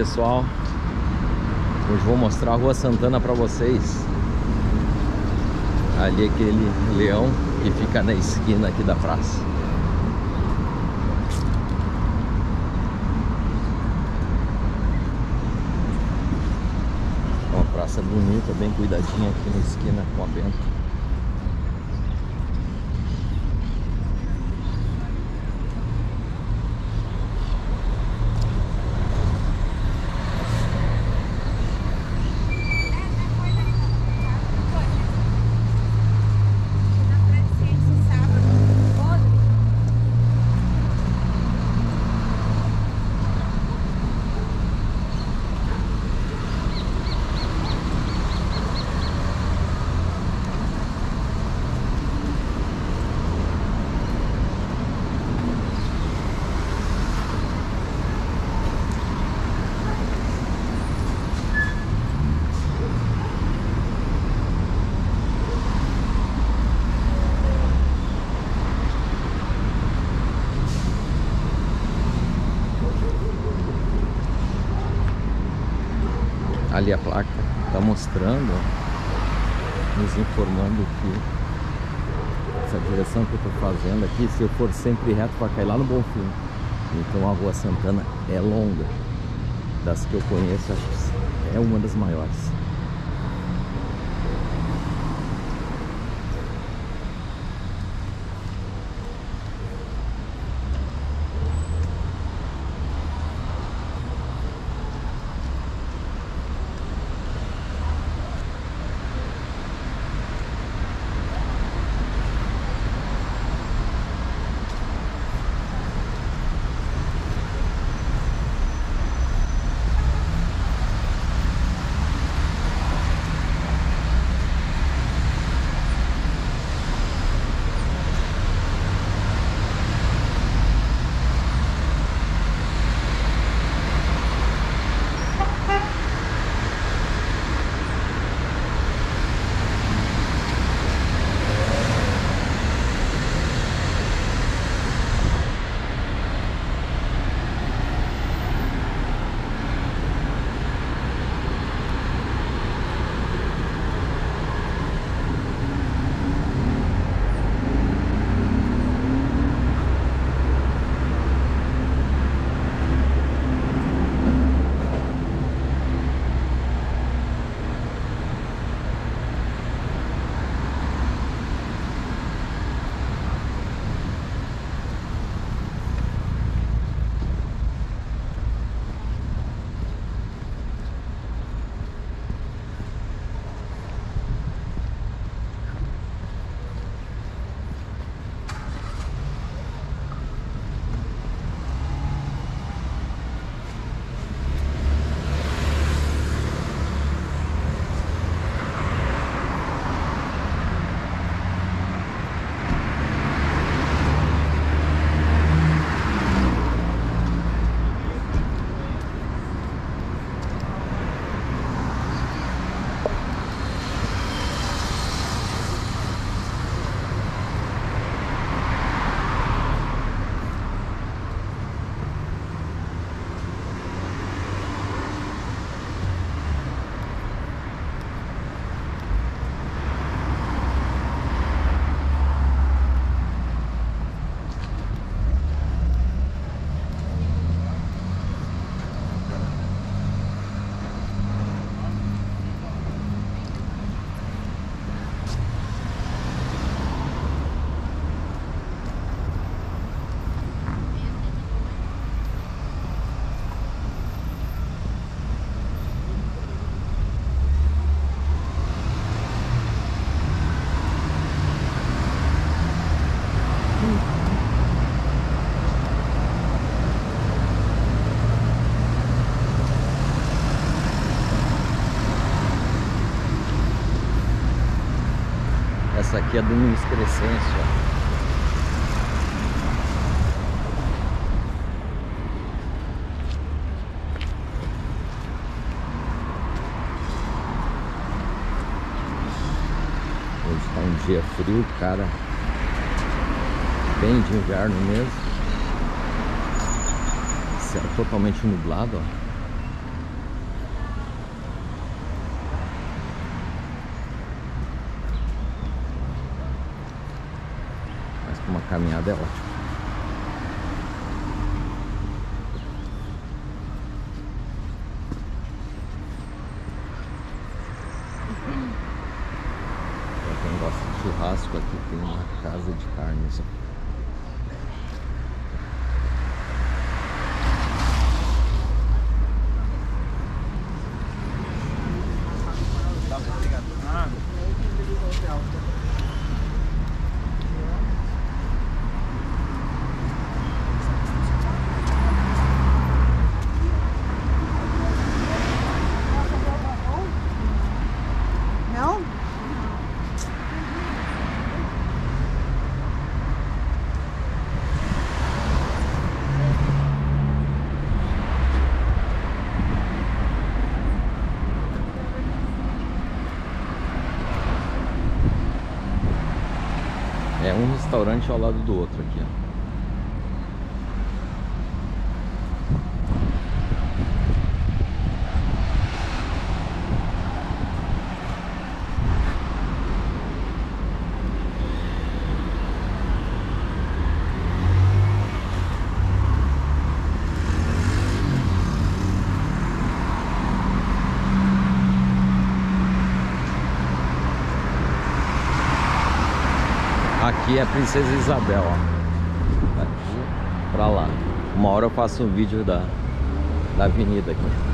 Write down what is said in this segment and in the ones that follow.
pessoal. Hoje vou mostrar a Rua Santana para vocês. Ali aquele leão que fica na esquina aqui da praça. Uma praça bonita, bem cuidadinha aqui na esquina com a Bento ali a placa está mostrando, nos informando que essa direção que eu estou fazendo aqui, se eu for sempre reto, vai cair lá no Bonfim. Então a Rua Santana é longa. Das que eu conheço, acho que é uma das maiores. Aqui é do Nunes Crescência. Hoje está um dia frio, cara. Bem de inverno mesmo. Céu totalmente nublado, ó. Caminhada é ótimo. Pra quem gosta de churrasco, aqui tem uma casa de carnes. ó. Não? É um restaurante ao lado do outro aqui, ó. Aqui é Princesa Isabel, ó. Daqui pra lá. Uma hora eu faço um vídeo da, da avenida aqui.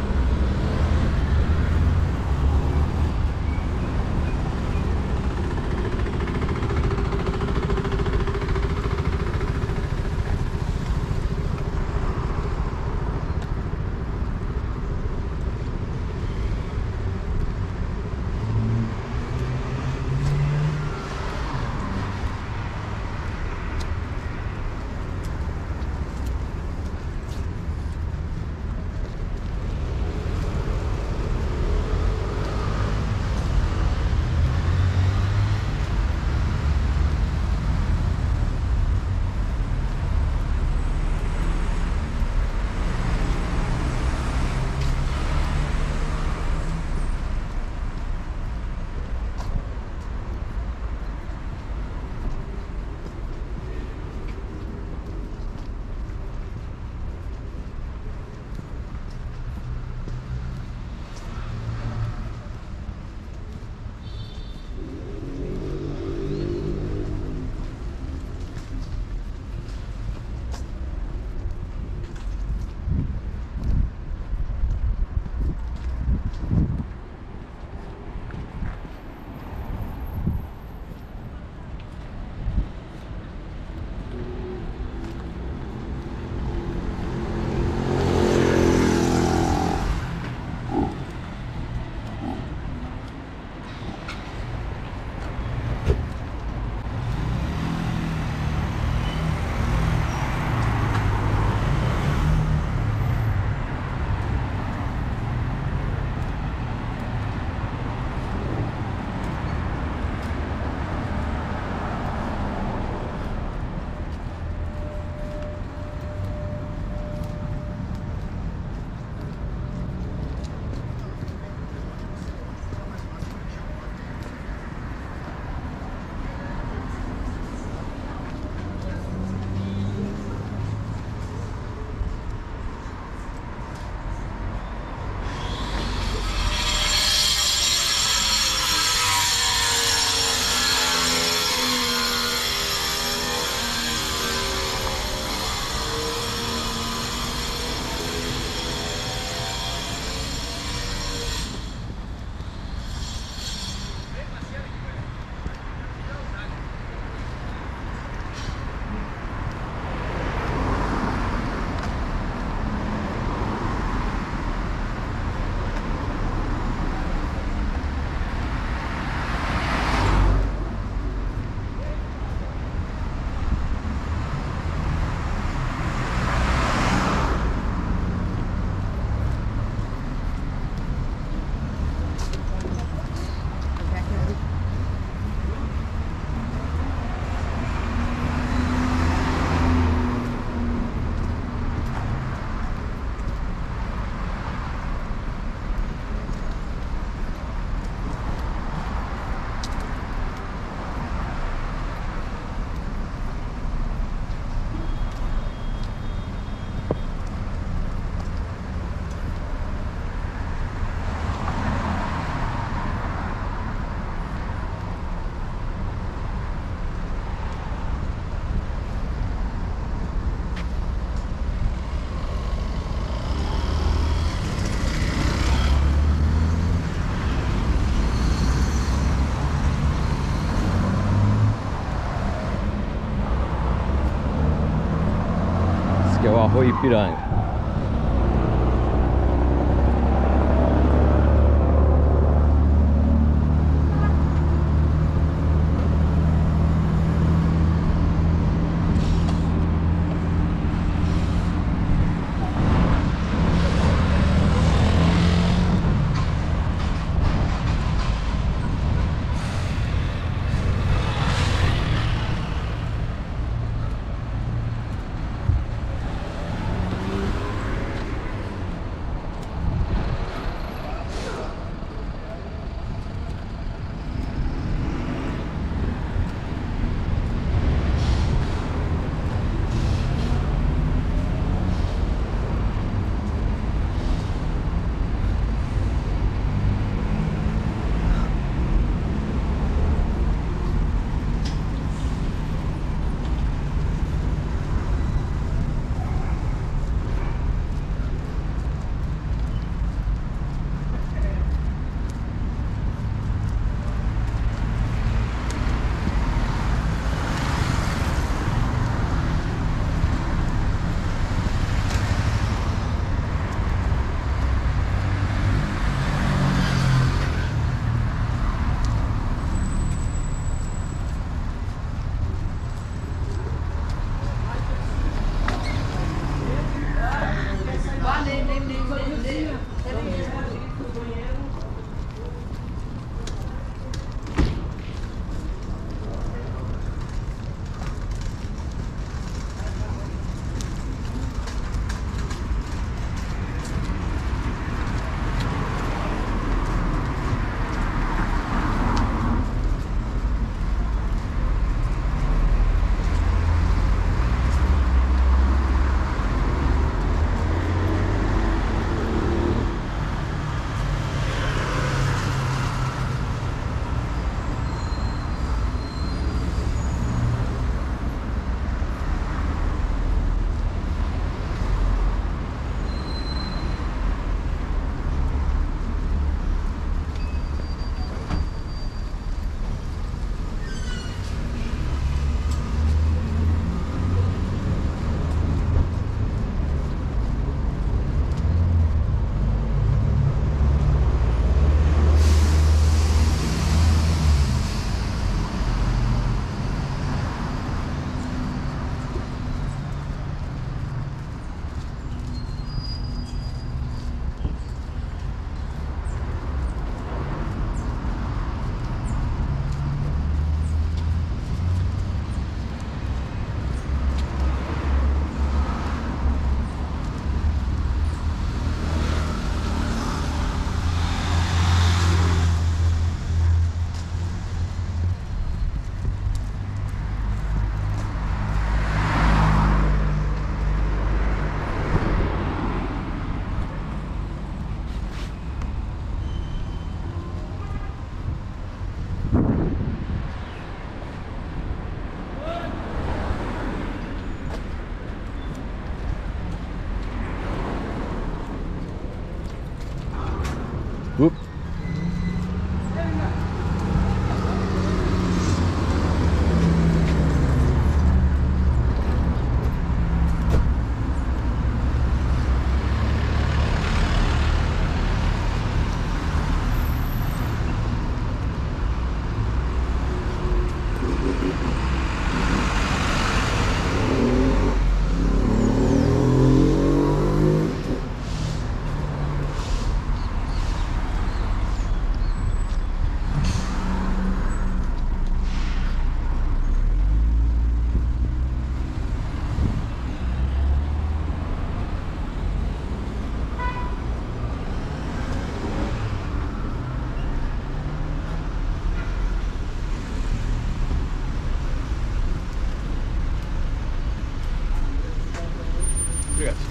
Ou Ipiranga.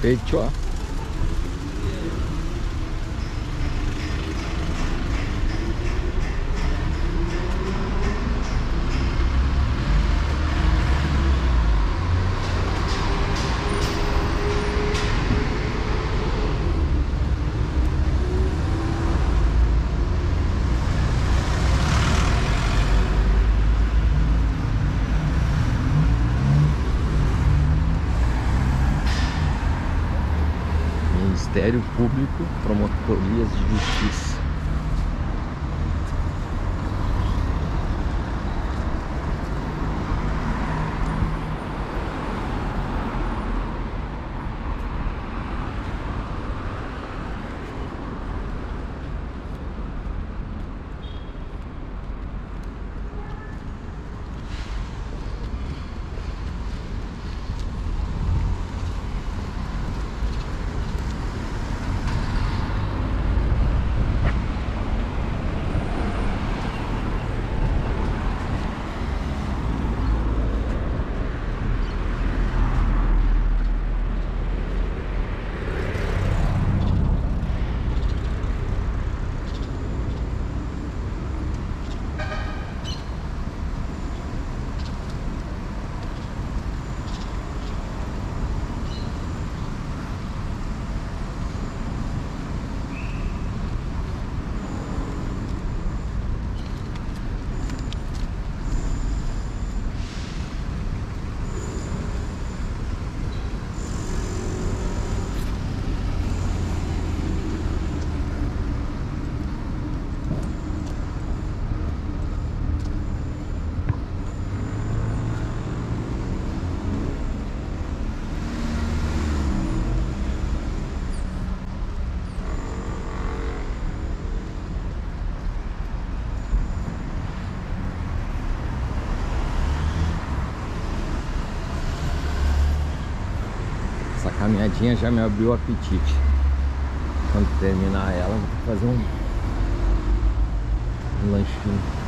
Quechua. Ministério Público, Promotorias de Justiça. Caminhadinha já me abriu o apetite. Quando terminar ela, vou fazer um, um lanchinho.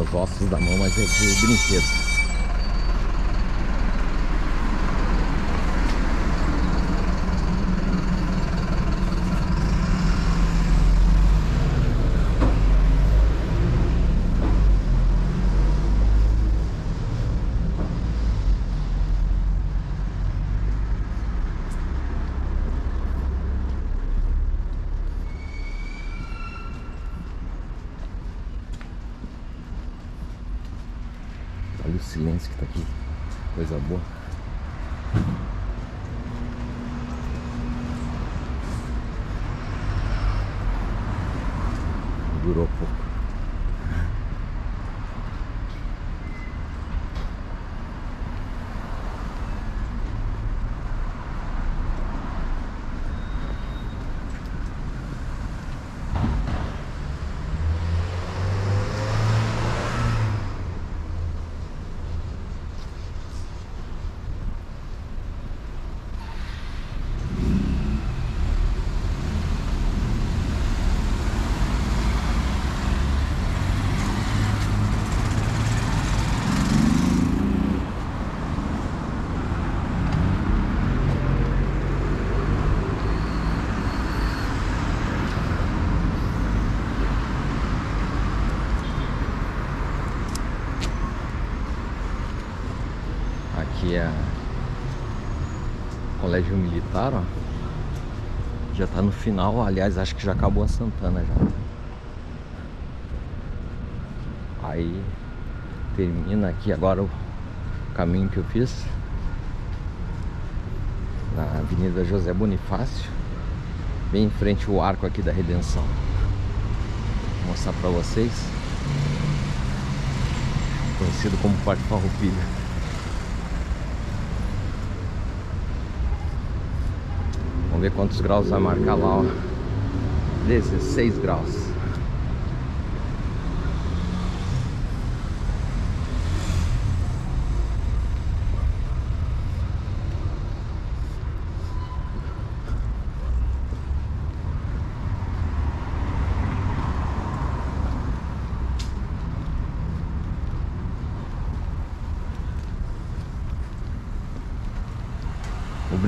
Os ossos da mão, mas é de brinquedo. 무릎 é Colégio Militar, ó. Já tá no final, aliás, acho que já acabou a Santana já. Aí termina aqui agora o caminho que eu fiz na Avenida José Bonifácio. Bem em frente o arco aqui da redenção. Vou mostrar pra vocês. Conhecido como Parque Farroupilha. Vamos ver quantos graus vai marcar lá, ó. 16 graus.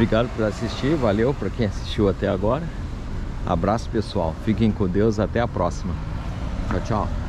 Obrigado por assistir, valeu para quem assistiu até agora. Abraço pessoal, fiquem com Deus, até a próxima. Tchau, tchau.